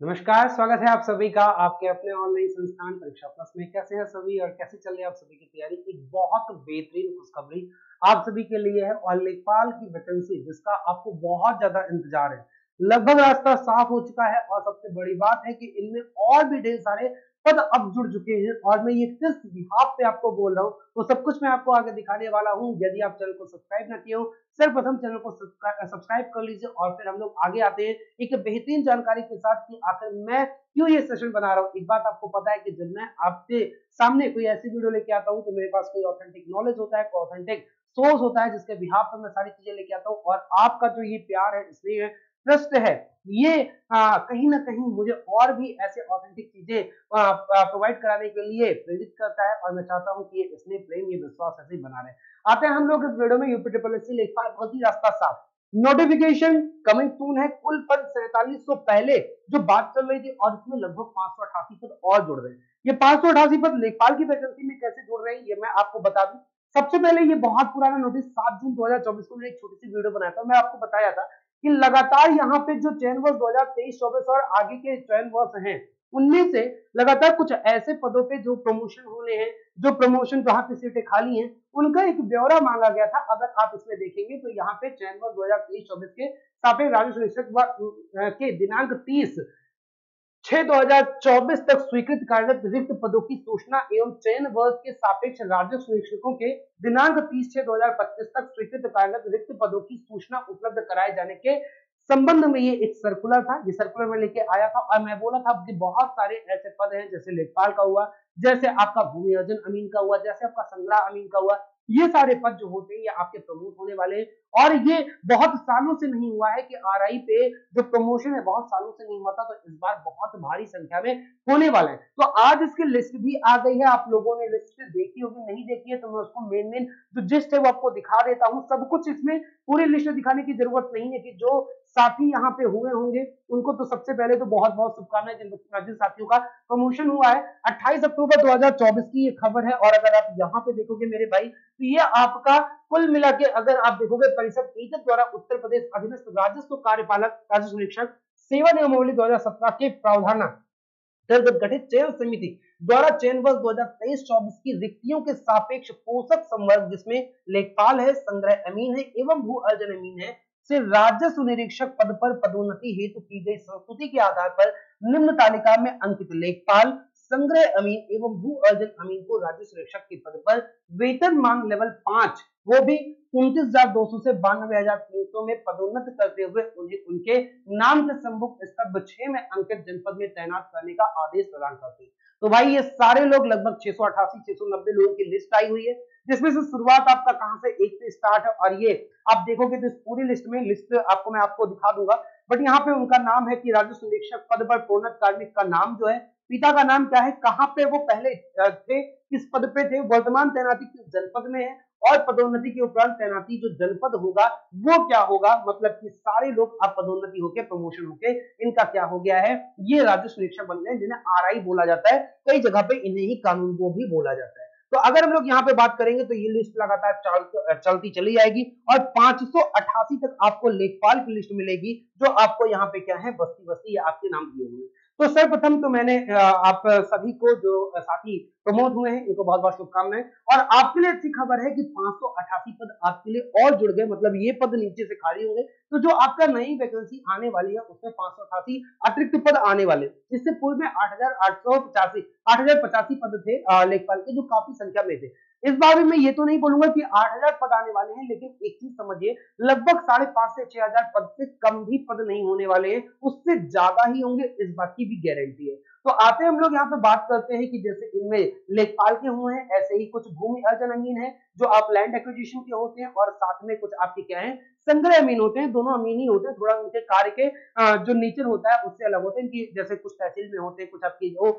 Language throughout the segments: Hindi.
नमस्कार, स्वागत है आप सभी का आपके अपने ऑनलाइन संस्थान परीक्षा प्लस में। कैसे हैं सभी और कैसे चल रही है आप सभी की तैयारी? एक बहुत बेहतरीन खुशखबरी आप सभी के लिए है और लेखपाल की वैकेंसी, जिसका आपको बहुत ज़्यादा इंतज़ार है। लगभग रास्ता साफ़ हो चुका है और सबसे बड़ी बात है कि इनमें और भी ढेर सारे पद अब जुड़ चुके हैं और मैं ये किस बिहाफ पे आपको बोल रहा हूँ तो सब कुछ मैं आपको आगे दिखाने वाला हूँ। यदि आप चैनल को सब्सक्राइब न किए हो सर्वप्रथम चैनल को सब्सक्राइब कर लीजिए और फिर हम लोग आगे आते हैं एक बेहतरीन जानकारी के साथ कि आखिर मैं क्यों ये सेशन बना रहा हूँ। एक बात आपको पता है कि जब मैं आपके सामने कोई ऐसी वीडियो लेके आता हूँ तो मेरे पास कोई ऑथेंटिक नॉलेज होता है, कोई ऑथेंटिक सोर्स होता है, जिसके बिहाफ पर मैं सारी चीज़ें लेके आता हूँ और आपका जो ये प्यार है, इसलिए ट्रस्ट है। ये आ, कहीं ना कहीं मुझे और भी ऐसे ऑथेंटिक चीज़ें प्रोवाइड कराने के लिए प्रेरित करता है और मैं चाहता हूँ कि स्नेह प्रेम ये विश्वास ऐसे ही बना रहे। आते हैं हम लोग इस वीडियो में यूपी ट्रिपल एस सी लेखपाल बहुत ही रास्ता साफ़। नोटिफिकेशन कमिंग सून है कुल पद सैतालीस सौ पहले जो बात चल रही थी और इसमें लगभग पाँच सौ अठासी पद और जुड़ रहे हैं। ये पाँच सौ अठासी पद लेखपाल की वैकेंसी में कैसे जुड़ रहे हैं ये मैं आपको बता दूँ। सबसे पहले ये बहुत पुराना नोटिस सात जून 2024 को मैंने एक छोटी सी वीडियो बनाया था मैं आपको बताया था कि लगातार यहाँ पे जो चयन वर्ष 2023-24 और आगे के चयन वर्ष हैं, उनमें से लगातार कुछ ऐसे पदों पे जो प्रमोशन होने हैं, जो प्रमोशन जहाँ पे सीटें खाली हैं, उनका एक ब्यौरा मांगा गया था। अगर आप इसमें देखेंगे तो यहाँ पे चयन वर्ष 2023-24 के सापेक्ष निरीक्षक के दिनांक 30 छह 2024 तक स्वीकृत कार्यरत रिक्त पदों की सूचना एवं चयन वर्ष के सापेक्ष राजस्व निरीक्षकों के दिनांक 30 छह 2025 तक स्वीकृत कार्यरत रिक्त पदों की सूचना उपलब्ध कराए जाने के संबंध में ये एक सर्कुलर था। ये सर्कुलर में लेके आया था और मैं बोला था कि बहुत सारे ऐसे पद हैं जैसे लेखपाल का हुआ, जैसे आपका भूमि अर्जन अमीन का हुआ, जैसे आपका संग्रह अमीन का हुआ। ये सारे पद जो होते हैं, ये आपके प्रमोट होने वाले हैं। और ये बहुत सालों से नहीं हुआ है कि आरआई पे जो प्रमोशन है, बहुत सालों से नहीं हुआ था तो इस बार बहुत भारी संख्या में होने वाले हैं। तो आज इसकी लिस्ट भी आ गई है, आप लोगों ने लिस्ट देखी होगी, नहीं देखी है तो मैं उसको मेन मेन जो जिस्ट है वो आपको दिखा देता हूँ। सब कुछ इसमें पूरी लिस्ट दिखाने की ज़रूरत नहीं है कि जो साथी यहाँ पे हुए होंगे, उनको तो सबसे पहले तो बहुत बहुत शुभकामनाएँ जिन जिन साथियों का प्रमोशन हुआ है। 28 अक्टूबर 2024 की ये खबर है, और अगर आप यहाँ पे देखोगे मेरे भाई तो ये आपका कुल मिला के, अगर आप देखोगे परिषद एजक द्वारा उत्तर प्रदेश अधीनस्थ राजस्व कार्यपालक, राजस्व निरीक्षक, सेवा नियमावली दो के प्रावधान गठित चयन समिति द्वारा चयन वर्ष दो हज़ार तेईस चौबीस की रिक्तियों के सापेक्ष पोषक संवर्ग, जिसमें लेखपाल है, संग्रह अमीन है, एवं भू अर्जन अमीन है, से राजस्व निरीक्षक पद पर पदोन्नति हेतु की गई संस्तुति के आधार पर निम्न तालिका में अंकित लेखपाल संग्रह अमीन एवं भू अर्जन अमीन को राज्य निरीक्षक के पद पर वेतन मांग लेवल पाँच, वो भी उनतीस हज़ार दो सौ से बानवे हज़ार तीन सौ में पदोन्नत करते हुए उन्हें उनके नाम के सम्मुख स्तंभ छह में अंकित जनपद में तैनात करने का आदेश प्रदान करते हैं। तो भाई ये सारे लोग लगभग छह सौ अठासी, छह सौ नब्बे लोगों की लिस्ट आई हुई है, जिसमें से शुरुआत आपका कहाँ से एक से स्टार्ट है, और ये आप देखोगे तो इस पूरी लिस्ट में, लिस्ट आपको मैं आपको दिखा दूँगा, बट यहाँ पे उनका नाम है कि राजस्व निरीक्षक पद पर प्रोन्नत कार्मिक का नाम जो है पिता का नाम क्या है? कहाँ पे वो पहले थे? किस पद पे थे? वर्तमान तैनाती किस जनपद में है? और पदोन्नति के उपरांत तैनाती जो जनपद होगा वो क्या होगा? मतलब कि सारे लोग अब पदोन्नति होके प्रमोशन होके इनका क्या हो गया है? ये राजस्व निरीक्षक बन गए जिन्हें आरआई बोला जाता है कई जगह पे इन्हें ही कानून को भी बोला जाता है। तो अगर हम लोग यहाँ पे बात करेंगे तो ये लिस्ट लगातार चल, चलती चली जाएगी और पाँच तक आपको लेखपाल की लिस्ट मिलेगी जो आपको यहाँ पे क्या है? बस्ती बस्ती आपके नाम दिए हुए तो सर्वप्रथम तो मैंने आप सभी को जो साथी प्रमोट हुए हैं इनको बहुत बहुत शुभकामनाएँ। और आपके लिए अच्छी खबर है कि पाँच पद आपके लिए और जुड़ गए मतलब ये पद नीचे से खाली होंगे तो जो आपका नई वैकेंसी आने वाली है, उसमें पाँच अतिरिक्त पद आने वाले। इससे पूर्व में आठ हज़ार पद थे लेखपाल के, जो काफ़ी संख्या में थे। इस बार भी मैं ये तो नहीं बोलूँगा कि 8000 पद आने वाले हैं, लेकिन एक चीज़ समझिए, लगभग साढ़े पाँच से छह हज़ार पद से कम भी पद नहीं होने वाले हैं, उससे ज़्यादा ही होंगे, इस बात की भी गारंटी है। तो आते हम लोग यहाँ पे बात करते हैं कि जैसे इनमें लेखपाल के हुए हैं, ऐसे ही कुछ भूमि अर्जन अमीन है, जो आप लैंड एक्विजिशन के होते हैं और साथ में कुछ आपके क्या है, संग्रह अमीन होते हैं, दोनों अमीन ही होते हैं, थोड़ा उनके कार्य के जो नेचर होता है उससे अलग होते हैं कि जैसे कुछ तहसील में होते हैं, कुछ आपकी जो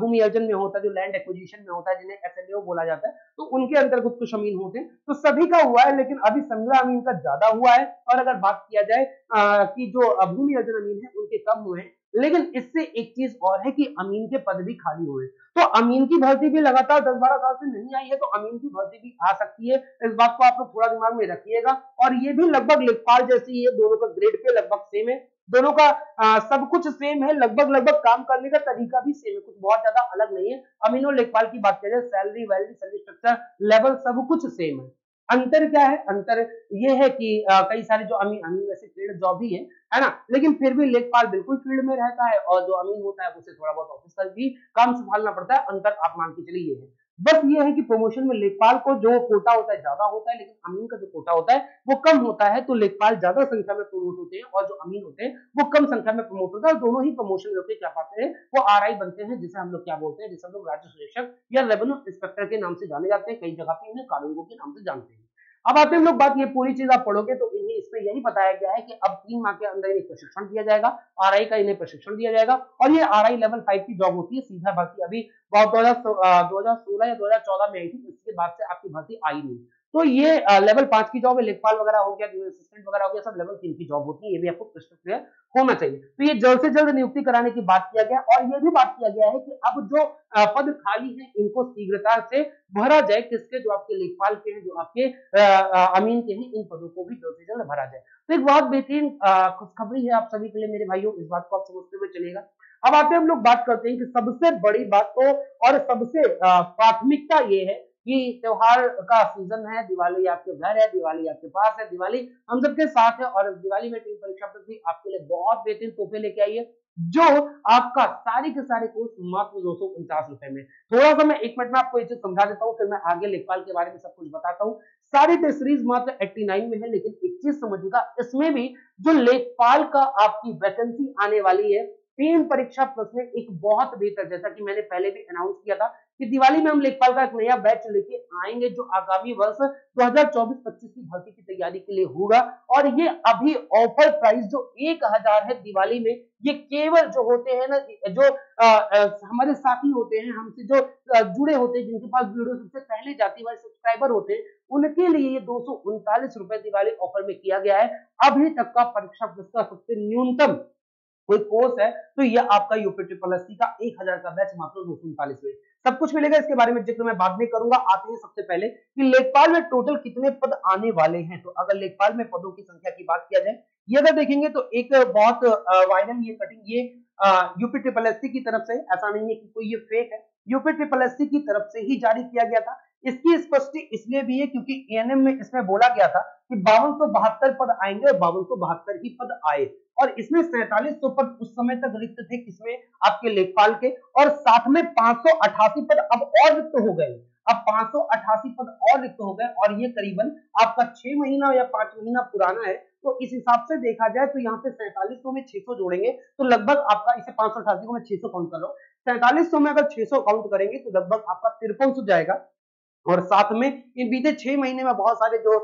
भूमि अर्जन में होता है, जो लैंड एक्विजिशन में होता है, जिन्हें एस बोला जाता है तो उनके अंतर्गत कुछ अमीन होते हैं। तो सभी का हुआ है, लेकिन अभी संग्रह अमीन का ज़्यादा हुआ है, और अगर बात किया जाए कि जो भूमि अर्जन अमीन है, उनके कम हुए हैं लेकिन इससे एक चीज़ और है कि अमीन के पद भी खाली हुए। तो अमीन की भर्ती भी लगातार दस बारह साल से नहीं आई है तो अमीन की भर्ती भी आ सकती है। इस बात को आप लोग थोड़ा दिमाग में रखिएगा। और ये भी लगभग लेखपाल जैसी है दोनों का ग्रेड पे लगभग सेम है। दोनों का आ, सब कुछ सेम है लगभग लगभग काम करने का तरीका भी सेम है कुछ बहुत ज़्यादा अलग नहीं है। अमीनो लेखपाल की बात करें सैलरी वैलरी सैलरी स्ट्रक्चर लेवल सब कुछ सेम है। अंतर क्या है? अंतर ये है कि कई सारे जो अमीन अमीन वैसे फ़ील्ड जॉब ही है है ना? लेकिन फिर भी लेखपाल बिल्कुल फ़ील्ड में रहता है और जो अमीन होता है, उसे थोड़ा बहुत ऑफ़िस भी काम संभालना पड़ता है। अंतर आप मान के चलिए, ये है। बस ये है कि प्रमोशन में लेखपाल को जो कोटा होता है, ज़्यादा होता है, लेकिन अमीन का जो कोटा होता है, वो कम होता है तो लेखपाल ज़्यादा संख्या में प्रमोट होते हैं और जो अमीन होते हैं, वो कम संख्या में प्रमोट होता है दोनों ही प्रमोशन होते क्या पाते हैं, वो आर आई बनते हैं, जिसे हम लोग क्या बोलते हैं, जिसे हम लोग राज्य सुरक्षक या रेवेन्यू इंस्पेक्टर के नाम से जाने जाते हैं, कई जगह पे इन्हें कानूनों के नाम से जानते हैं। अब आप लोग, बात ये पूरी चीज़ आप पढ़ोगे तो इन्हें इसमें यही बताया गया है कि अब तीन माह के अंदर इन्हें प्रशिक्षण दिया जाएगा आरआई का इन्हें प्रशिक्षण दिया जाएगा और ये आरआई लेवल फाइव की जॉब होती है, सीधा भर्ती। अभी दो हज़ार सोलह या दो हज़ार चौदह में आई थी इसके बाद से आपकी भर्ती आई नहीं। तो ये लेवल पाँच की जॉब है, लेखपाल वगैरह हो गया असिस्टेंट वगैरह हो गया, सब लेवल तीन की जॉब होती है, ये भी आपको क्रिस्टल क्लियर होना चाहिए। तो ये जल्द से जल्द नियुक्ति कराने की बात किया गया और ये भी बात किया गया है कि अब जो पद खाली है, इनको शीघ्रता से भरा जाए, किसके, जो आपके लेखपाल के हैं, जो आपके अमीन के हैं, इन पदों को भी जल्द से जल्द भरा जाए। तो एक बहुत बेहतरीन खुशखबरी है आप सभी के लिए, मेरे भाइयों, इस बात को आप समझते हुए चलेगा अब आते हम लोग बात करते हैं कि सबसे बड़ी बात तो और सबसे प्राथमिकता ये है कि त्योहार का सीज़न है, दिवाली आपके घर है, दिवाली आपके पास है, दिवाली हम सबके साथ है और दिवाली में टीम परीक्षा भी आपके लिए बहुत बेहतरीन तोहफे लेके आई है, जो आपका सारे के सारे कोर्स मात्र दो सौ उनचास रुपए में। थोड़ा सा मैं एक मिनट में आपको ये चीज़ समझा देता हूँ, फिर मैं आगे लेखपाल के बारे में सब कुछ बताता हूँ। सारी टेस्ट सीरीज़ मात्र 89 में है, लेकिन एक चीज़ समझिएगा, इसमें भी जो लेखपाल का आपकी वैकेंसी आने वाली है तीन परीक्षा प्रश्न एक बहुत बेहतर जैसा कि मैंने पहले भी अनाउंस किया था कि दिवाली में हम लेखपाल का एक नया बैच लेके आएँगे जो आगामी वर्ष 2024-25 की भर्ती की तैयारी के लिए होगा। और ये अभी ऑफ़र प्राइस जो एक हज़ार है दिवाली में ये केवल जो होते हैं ना जो आ, आ, हमारे साथी होते हैं हमसे जो आ, जुड़े होते हैं जिनके पास वीडियो सबसे पहले जाती है सब्सक्राइबर होते हैं उनके लिए ये दो सौ उनतालीस रुपए दिवाली ऑफ़र में किया गया है। अभी तक का परीक्षा का सबसे न्यूनतम कोई कोर्स है तो ये आपका यूपी ट्रिपल एस का एक हज़ार का बैच मात्र दो सौ उनतालीस में। सब कुछ मिलेगा, इसके बारे में ज़िक्र मैं बाद में करूँगा। आते हैं सबसे पहले कि लेखपाल में टोटल कितने पद आने वाले हैं? तो अगर लेखपाल में पदों की संख्या की बात किया जाए, ये अगर देखेंगे तो एक बहुत वायरल ये कटिंग ये यूपी ट्रिपल एससी की तरफ़ से, ऐसा नहीं है कि कोई ये फेक है यूपी ट्रिपल एससी की तरफ़ से ही जारी किया गया था। इसकी स्पष्टि इसलिए भी है क्योंकि एएनएम में इसमें बोला गया था कि बावन पद आएँगे और बावन ही पद आए। और इसमें सैतालीस सौ पद उस समय तक रिक्त थे किसमें? आपके लेखपाल के। और साथ में पाँच पद अब और रिक्त हो गए। अब पाँच पद और रिक्त हो गए और ये करीबन आपका छह महीना या पाँच महीना पुराना है। तो इस हिसाब से देखा जाए तो यहाँ पे सैतालीस में 600 जोड़ेंगे तो लगभग आपका इसे पाँच को मैं 600 काउंट कर रहा हूँ। सैतालीस में अगर 600 काउंट करेंगे तो लगभग आपका तिरपन सौ जाएगा। और साथ में इन बीते छह महीने में बहुत सारे जो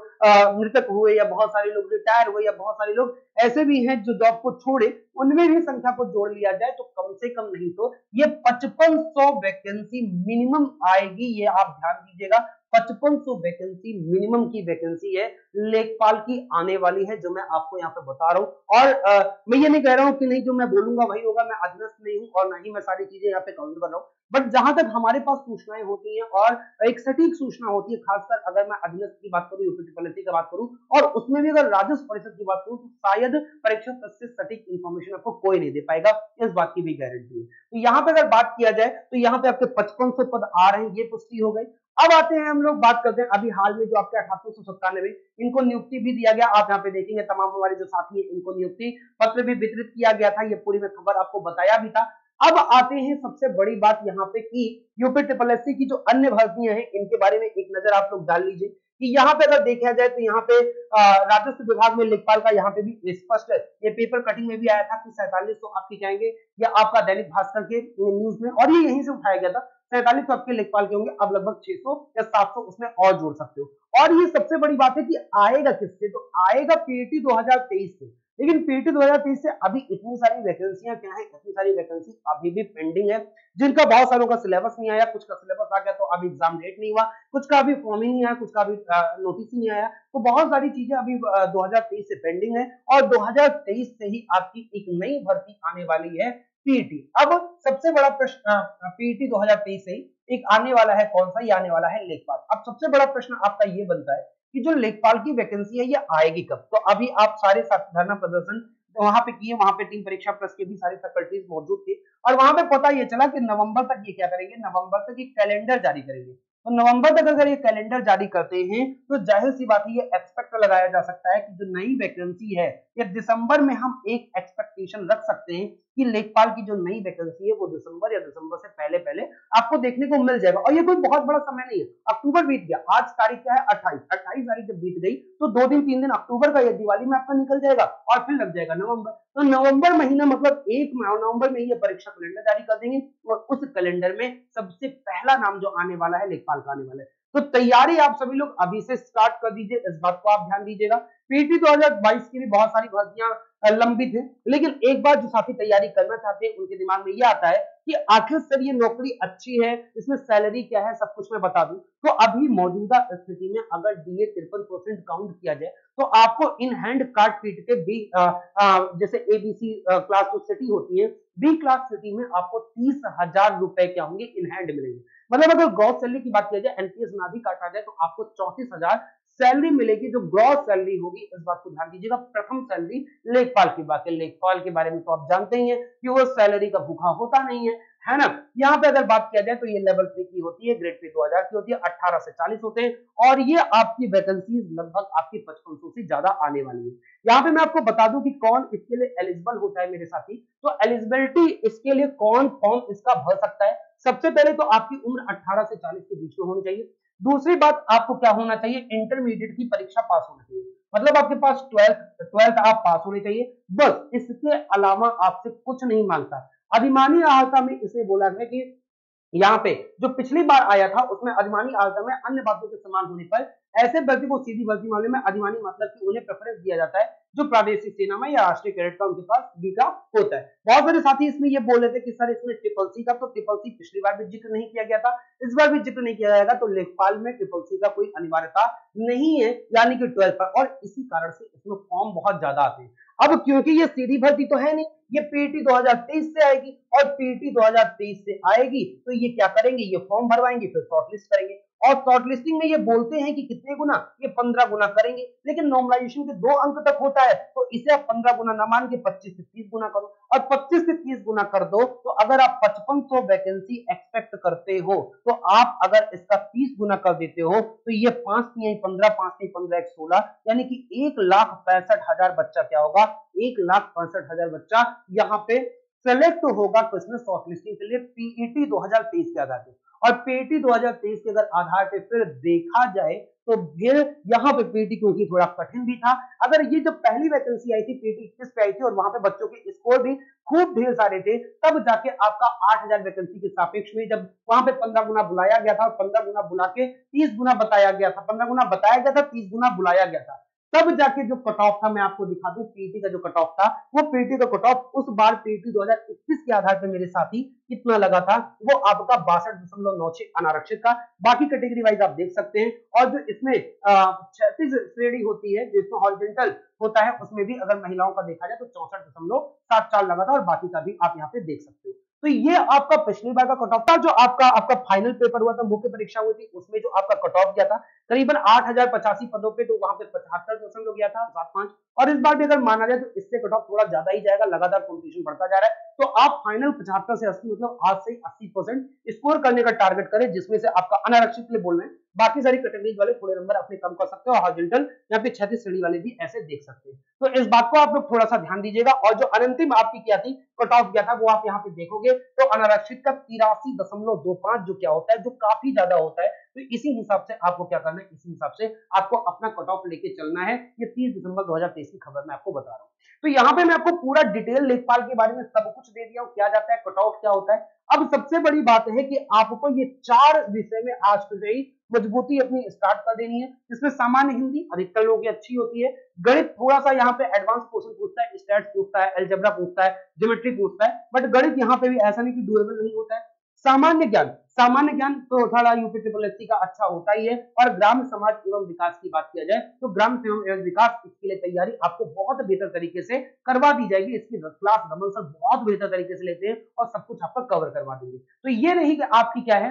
मृतक हुए या बहुत सारे लोग रिटायर हुए या बहुत सारे लोग ऐसे भी हैं जो जॉब को छोड़े, उनमें भी संख्या को जोड़ लिया जाए तो कम से कम नहीं तो ये पचपन सौ वैकेंसी मिनिमम आएगी, ये आप ध्यान दीजिएगा। पचपन सौ वैकेंसी मिनिमम की वैकेंसी है लेखपाल की आने वाली है जो मैं आपको यहाँ पे बता रहा हूँ। और आ, मैं ये नहीं कह रहा हूँ कि नहीं जो मैं बोलूँगा वही होगा मैं अधनस्त नहीं हूँ और ना ही मैं सारी चीज़ें यहाँ पे काउंट कर रहा हूँ। बट जहाँ तक हमारे पास सूचनाएँ होती हैं और एक सटीक सूचना होती है खासकर अगर मैं अधीनस्थ की बात करूँ यूपी पॉलिसी की बात करूँ और उसमें भी अगर राजस्व परिषद की बात करूँ तो शायद परीक्षा तक से सटीक इन्फॉर्मेशन आपको कोई नहीं दे पाएगा इस बात की भी गारंटी है। तो यहाँ पे अगर बात किया जाए तो यहाँ पे आपके पचपन पद आ रहे हैं ये पुष्टि हो गई। अब आते हैं हम लोग, बात करते हैं। अभी हाल में जो आपके अठारह सौ सत्तानवे, इनको नियुक्ति भी दिया गया। आप यहाँ पे देखेंगे, तमाम हमारे जो साथी है, इनको नियुक्ति पत्र भी वितरित किया गया था। ये पूरी में खबर आपको बताया भी था। अब आते हैं सबसे बड़ी बात यहाँ पे कि यूपी ट्रिपल एस की जो अन्य भर्तियाँ हैं, इनके बारे में एक नज़र आप लोग डाल लीजिए कि यहाँ पे अगर देखा जाए तो यहाँ पे राजस्व विभाग में लेखपाल का यहाँ पे भी स्पष्ट है। ये पेपर कटिंग में भी आया था कि सैतालीस सौ आपके जाएँगे, या आपका दैनिक भास्कर के न्यूज़ में, और ये यहीं से उठाया गया था। सैतालीस आपके लेखपाल के होंगे, अब लगभग 600 या 700 उसमें और जोड़ सकते हो। और ये सबसे बड़ी बात है कि आएगा किससे? तो आएगा पीटी 2023 से। लेकिन पीटी 2023 से अभी इतनी सारी वैकेंसियाँ क्या है? इतनी सारी वैकेंसी अभी भी पेंडिंग है, जिनका बहुत सारों का सिलेबस नहीं आया। कुछ का सिलेबस आ गया तो अभी एग्ज़ाम डेट नहीं हुआ। कुछ का अभी फॉर्म ही नहीं आया, कुछ का अभी नोटिस ही नहीं आया। तो बहुत सारी चीज़ें अभी 2023 से पेंडिंग है। और 2023 से ही आपकी एक नई भर्ती आने वाली है। पीईटी अब सबसे बड़ा प्रश्न पीईटी 2023 से एक आने वाला है, कौन सा? ये आने वाला है लेखपाल। अब सबसे बड़ा प्रश्न आपका ये बनता है कि जो लेखपाल की वैकेंसी है, ये आएगी कब? तो अभी आप सारे धरना प्रदर्शन वहाँ पे किए, वहाँ पे टीम परीक्षा प्लस के भी सारी फैकल्टीज मौजूद थी। और वहाँ पे पता ये चला कि नवंबर तक ये क्या करेंगे? नवंबर तक ये कैलेंडर जारी करेंगे। तो नवंबर तक अगर ये कैलेंडर जारी करते हैं तो ज़ाहिर सी बात है ये एक्सपेक्ट लगाया जा सकता है कि जो नई वैकेंसी है, या दिसंबर में हम एक एक्सपेक्टेशन रख सकते हैं कि लेखपाल की जो नई वैकेंसी है, वो दिसंबर या दिसंबर से पहले पहले आपको देखने को मिल जाएगा। और ये कोई बहुत बड़ा समय नहीं है। अक्टूबर बीत गया। आज तारीख क्या है? अट्ठाईस। अट्ठाईस तारीख जब बीत गई तो दो दिन, तीन दिन अक्टूबर का या दिवाली में आपका निकल जाएगा और फिर लग जाएगा नवंबर। तो नवंबर महीना मतलब एक नवंबर में ये परीक्षा कैलेंडर जारी कर देंगे और उस कैलेंडर में सबसे पहला नाम जो आने वाला है लेखपाल का आने वाला है। तो तैयारी आप सभी लोग अभी से स्टार्ट कर दीजिए। इस बात को आप ध्यान दीजिएगा। पीटी 2022 की भी बहुत सारी भर्तियाँ लंबित है। लेकिन एक बार जो साथी तैयारी करना चाहते हैं, उनके दिमाग में ये आता है कि आखिर सर, ये नौकरी अच्छी है, इसमें सैलरी क्या है, सब कुछ मैं बता दूँ। तो अभी मौजूदा स्थिति में अगर डीए तिरपन परसेंट काउंट किया जाए तो आपको इन हैंड कार्ड पीट के बी जैसे एबीसी क्लास सिटी होती है बी क्लास सिटी में आपको तीस हज़ार रुपए क्या होंगे इन हैंड मिलेंगे। मतलब अगर ग्रॉस सैलरी की बात किया जाए एनपीएस ना भी काटा जाए तो आपको चौंतीस हज़ार सैलरी मिलेगी, जो ग्रॉस सैलरी होगी, इस बात को ध्यान दीजिएगा। प्रथम सैलरी लेखपाल की बात है। लेखपाल के बारे में तो आप जानते ही हैं कि वो सैलरी का भूखा होता नहीं है है ना? यहाँ पे अगर बात किया जाए तो ये लेवल थ्री की होती है ग्रेड पे 2000 की होती है 18 से 40 होते हैं और ये आपकी वैकेंसी लगभग आपकी पचपन सौ से ज़्यादा आने वाली है। यहाँ पे मैं आपको बता दूँ कि कौन इसके लिए एलिजिबल होता है मेरे साथी। तो एलिजिबिलिटी इसके लिए कौन फॉर्म इसका भर सकता है? सबसे पहले तो आपकी उम्र 18 से 40 के बीच में होनी चाहिए। दूसरी बात, आपको क्या होना चाहिए? इंटरमीडिएट की परीक्षा पास होना चाहिए। मतलब आपके पास ट्वेल्थ ट्वेल्थ आप पास होने चाहिए। बस, इसके अलावा आपसे कुछ नहीं माँगता। अधिमानी अहाता में इसे बोला गया कि यहाँ पे जो पिछली बार आया था, उसमें अधिमानी अहाता में अन्य बातों के समान होने पर ऐसे व्यक्ति को सीधी भर्ती मामले में अधिमानी मतलब कि उन्हें प्रेफरेंस दिया जाता है। जो प्रादेशिक सेना में या राष्ट्रीय कैडेट का उनके पास बी का होता है। बहुत सारे साथी इसमें ये बोल रहे थे कि सर, इसमें ट्रिपल सी का तो ट्रिपल सी पिछली बार भी ज़िक्र नहीं किया गया था। इस बार भी ज़िक्र नहीं किया जाएगा तो लेखपाल में ट्रिपल सी का कोई अनिवार्यता नहीं है, यानी कि ट्वेल्थ पर। और इसी कारण से इसमें फॉर्म बहुत ज़्यादा आते हैं। अब क्योंकि ये सीधी भर्ती तो है नहीं, ये पीटी 2023 से आएगी और पीटी 2023 से आएगी तो ये क्या करेंगे? ये फॉर्म भरवाएँगे, फिर शॉर्टलिस्ट करेंगे। और शॉर्ट लिस्टिंग में ये बोलते हैं कि कितने गुना? ये पंद्रह गुना करेंगे। लेकिन नॉर्मलाइजेशन के दो अंक तक होता है तो इसे आप पंद्रह गुना न मान के पच्चीस से तीस गुना करो। और पच्चीस से तीस गुना कर दो तो अगर आप पचपन सौ वैकेंसी एक्सपेक्ट करते हो तो आप अगर इसका तीस गुना कर देते हो तो ये पाँच तीन पंद्रह, पाँच तीन पंद्रह, एक सोलह, यानी कि एक लाख पैंसठ हज़ार बच्चा क्या होगा? एक लाख पैंसठ हज़ार बच्चा यहाँ पे सेलेक्ट होगा क्वेश्चन शॉर्ट लिस्टिंग के लिए पीईटी 2023 के आधार पर और पीटी 2023 के अगर आधार पे फिर देखा जाए तो फिर यहाँ पे पेटी क्योंकि थोड़ा कठिन भी था। अगर ये जब पहली वैकेंसी आई थी, पेटी इक्कीस पे आई थी और वहाँ पे बच्चों के स्कोर भी खूब ढेर सारे थे, तब जाके आपका 8000 वैकेंसी के सापेक्ष में जब वहाँ पे 15 गुना बुलाया गया था और 15 गुना बुला के 30 गुना बताया गया था 15 गुना बताया गया था 30 गुना बुलाया गया था। तब जाके जो कट ऑफ़ था, मैं आपको दिखा दूँ पीटी का जो कट ऑफ़ था, वो पीटी का कट ऑफ़ उस बार पीटी 2021 के आधार पर मेरे साथी कितना लगा था, वो आपका बासठ दशमलव नौ छह अनारक्षित का बाकी कैटेगरी वाइज आप देख सकते हैं, और जो इसमें छत्तीस श्रेणी होती है, जिसमें हॉरिजेंटल होता है, उसमें भी अगर महिलाओं का देखा जाए तो चौसठ दशमलव सात चार लगा था, और बाकी का भी आप यहाँ पे देख सकते हो। तो ये आपका पिछली बार का कट ऑफ़ था, जो आपका आपका फाइनल पेपर हुआ था, मुख्य परीक्षा हुई थी, उसमें जो आपका कट ऑफ़ गया था, करीबन आठ हज़ार पचासी पदों पे तो वहाँ पे पचहत्तर परसेंट हो गया था, सात पाँच। और इस बार भी अगर माना जाए तो इससे कट ऑफ़ थोड़ा ज़्यादा ही जाएगा, लगातार कॉम्पिटिशन बढ़ता जा रहा है। तो आप फाइनल पचहत्तर से अस्सी मतलब आज से अस्सी स्कोर करने का टारगेट करें, जिसमें से आपका अनारक्षित लिए बोल रहे हैं। बाकी सारी कैटेगरीज वाले थोड़े नंबर अपने कम कर सकते हो हॉर्जेंटल या फिर छत्तीस श्रेणी वाले भी ऐसे देख सकते हैं। तो इस बात को आप लोग थोड़ा सा ध्यान दीजिएगा, और जो अनंतिम आपकी क्या थी कट ऑफ़ क्या था, वो आप यहाँ पे देखोगे। तो अनारक्षित का तिरासी दशमलव दो पाँच जो क्या होता है, जो काफ़ी ज़्यादा होता है तो इसी हिसाब से आपको क्या करना है? इसी हिसाब से आपको अपना कट ऑफ़ लेके चलना है। ये तीस दिसंबर दो हज़ार तेईस की खबर मैं आपको बता रहा हूँ। तो यहाँ पे मैं आपको पूरा डिटेल लेखपाल के बारे में सब कुछ दे दिया हूँ। क्या जाता है? कट ऑफ़ क्या होता है? अब सबसे बड़ी बात है कि आपको ये चार विषय में आज तो ही मजबूती अपनी स्टार्ट कर देनी है। जिसमें सामान्य हिंदी, अधिकतर लोगों की अच्छी होती है। गणित थोड़ा सा यहाँ पे एडवांस क्वेश्चन पूछता है स्टैट्स पूछता है एल्जेब्रा पूछता है ज्योमेट्री पूछता है। बट गणित यहाँ पे भी ऐसा नहीं कि ड्यूरेबल नहीं होता है। सामान्य ज्ञान सामान्य ज्ञान तो थोड़ा यूपी ट्रिपल एस का अच्छा होता ही है। और ग्राम समाज एवं विकास की बात किया जाए तो ग्राम एवं विकास इसके लिए तैयारी आपको बहुत बेहतर तरीके से करवा दी जाएगी। इसकी क्लास रमन सर बहुत बेहतर तरीके से लेते हैं और सब कुछ आपका कवर करवा देंगे। तो ये नहीं कि आपकी क्या है?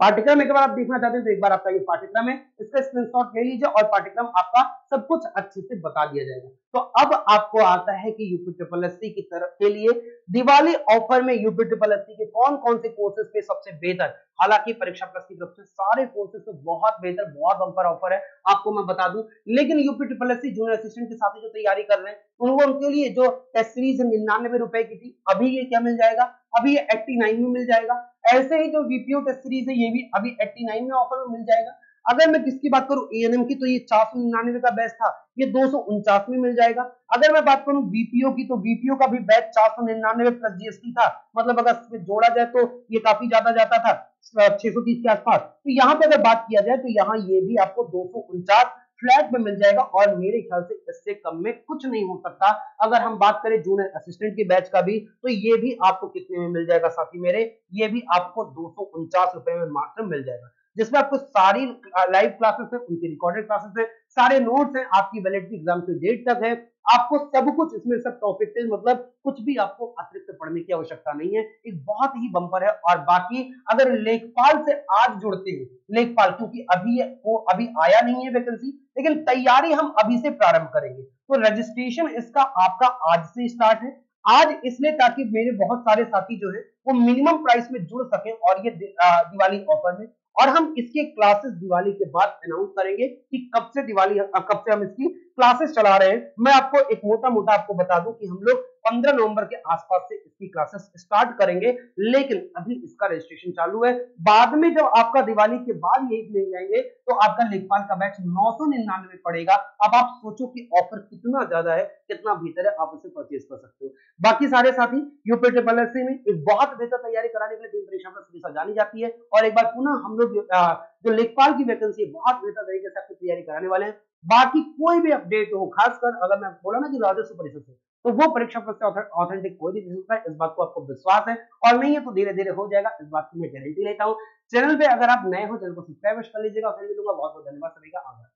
पाठ्यक्रम एक बार आप देखना चाहते हैं तो एक बार आपका ये पाठ्यक्रम है, इसका स्क्रीनशॉट ले लीजिए और पाठ्यक्रम आपका सब कुछ अच्छे से बता दिया जाएगा। तो अब आपको आता है कि यूपी ट्रिपल एससी की तरफ़ के लिए दिवाली ऑफ़र में यूपी ट्रिपल एससी के कौन कौन से कोर्सेज पे सबसे बेहतर? हालाँकि परीक्षा प्लस की तरफ़ से सारे कोर्सेज पे बहुत बेहतर, बहुत बंपर ऑफ़र है, आपको मैं बता दूँ। लेकिन UP triple SC junior assistant के साथ जो तैयारी कर रहे हैं, उनको उनके लिए जो टेस्ट सीरीज़ निन्यानवे रुपए की थी, अभी ये क्या मिल जाएगा? अभी ये एट्टी नाइन में मिल जाएगा। ऐसे ही जो वीपीओ टेस्ट सीरीज़ है, ये भी अभी एट्टी नाइन में ऑफ़र में मिल जाएगा। अगर मैं किसकी बात करूँ एएनएम की तो ये चार सौ निन्यानवे का बैच था, ये दो सौ उनचास में मिल जाएगा। अगर मैं बात करूँ बीपीओ की तो बीपीओ का भी बैच चार सौ निन्यानवे प्लस जीएसटी था। मतलब अगर इसमें जोड़ा जाए तो ये काफ़ी ज़्यादा जाता था, छह सौ तीस के आसपास। तो यहाँ पे अगर बात किया जाए तो यहाँ ये भी आपको दो सौ उनचास फ्लैट में मिल जाएगा और मेरे ख्याल से इससे कम में कुछ नहीं हो सकता। अगर हम बात करें जूनियर असिस्टेंट के बैच का भी तो ये भी आपको कितने में मिल जाएगा साथी मेरे? ये भी आपको दो सौ उनचास रुपए में मात्र मिल जाएगा। जिसमें आपको सारी लाइव क्लासेस है, उनकी रिकॉर्डेड क्लासेस है, सारे नोट्स हैं, आपकी वैलिडिटी एग्ज़ाम की डेट तक है। आपको सब कुछ इसमें सब टॉपिक है मतलब कुछ भी आपको अतिरिक्त पढ़ने की आवश्यकता नहीं है। एक बहुत ही बंपर है। और बाकी अगर लेखपाल से आज जुड़ते हैं, लेखपाल, क्योंकि अभी वो अभी आया नहीं है वैकेंसी लेकिन तैयारी हम अभी से प्रारंभ करेंगे। तो रजिस्ट्रेशन इसका आपका आज से स्टार्ट है। आज इसलिए ताकि मेरे बहुत सारे साथी जो है, वो मिनिमम प्राइस में जुड़ सके और ये दिवाली ऑफ़र में। और हम इसके क्लासेस दिवाली के बाद अनाउंस करेंगे कि कब से दिवाली, कब से हम इसकी क्लासेस चला रहे हैं। मैं आपको एक मोटा मोटा आपको बता दूँ कि हम लोग 15 नवंबर के आसपास से इसकी क्लासेस स्टार्ट करेंगे, लेकिन अभी इसका रजिस्ट्रेशन चालू है। बाद में जब आपका दिवाली के बाद यही ले जाएँगे तो आपका लेखपाल का बैच नौ सौ निन्यानवे पड़ेगा। अब आप सोचो कि ऑफ़र कितना ज़्यादा है, कितना बेहतर है, आप उसे परचेज कर सकते हो। बाकी सारे साथी यूपी ट्रिपल एस में एक बहुत बेहतर तैयारी कराने के लिए टीम परीक्षा जानी जाती है। और एक बार पुनः हम लोग जो लेखपाल की वैकेंसी बहुत बेहतर तरीके से आपकी तैयारी कराने वाले हैं। बाकी कोई भी अपडेट हो, खासकर अगर मैं बोला ना कि राजस्व परिषद से तो वो परीक्षा पत्र ऑथेंटिक कोई भी नहीं सकता है इस बात को आपको विश्वास है, और नहीं है तो धीरे धीरे हो जाएगा, इस बात की मैं गारंटी लेता हूँ। चैनल पे अगर आप नए हो, चैनल को सब्सक्राइब कर लीजिएगा फिर बहुत बहुत धन्यवाद सभी का, आभार।